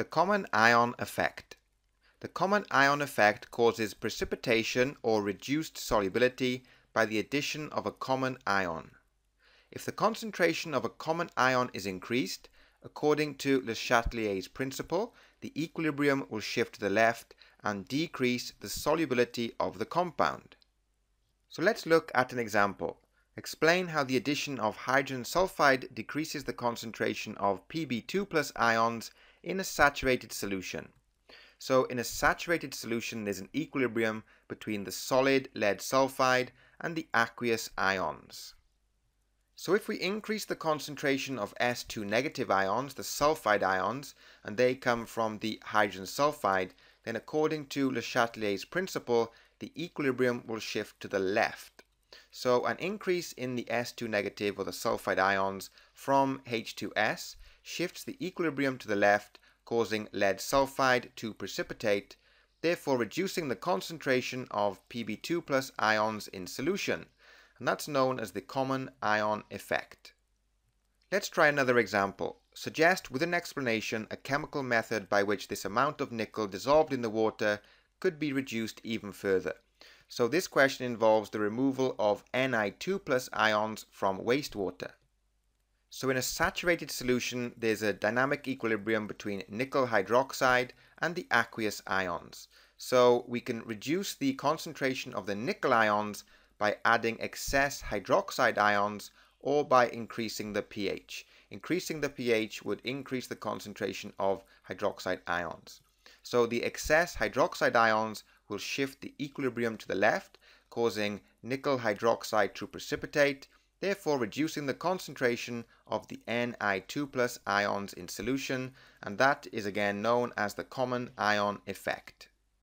The common ion effect. The common ion effect causes precipitation or reduced solubility by the addition of a common ion. If the concentration of a common ion is increased, according to Le Chatelier's principle, the equilibrium will shift to the left and decrease the solubility of the compound. So let's look at an example. Explain how the addition of hydrogen sulfide decreases the concentration of Pb2 plus ions in a saturated solution. So in a saturated solution there's an equilibrium between the solid lead sulfide and the aqueous ions. So if we increase the concentration of S2 negative ions, the sulfide ions, and they come from the hydrogen sulfide, then according to Le Chatelier's principle, the equilibrium will shift to the left. So an increase in the S2 negative or the sulfide ions from H2S shifts the equilibrium to the left, causing lead sulfide to precipitate, therefore reducing the concentration of Pb2 plus ions in solution, and that's known as the common ion effect. Let's try another example. Suggest with an explanation a chemical method by which this amount of nickel dissolved in the water could be reduced even further. So this question involves the removal of Ni2 plus ions from wastewater. So in a saturated solution, there's a dynamic equilibrium between nickel hydroxide and the aqueous ions. So we can reduce the concentration of the nickel ions by adding excess hydroxide ions or by increasing the pH. Increasing the pH would increase the concentration of hydroxide ions. So the excess hydroxide ions will shift the equilibrium to the left, causing nickel hydroxide to precipitate, therefore reducing the concentration of the Ni2 plus ions in solution, and that is again known as the common ion effect.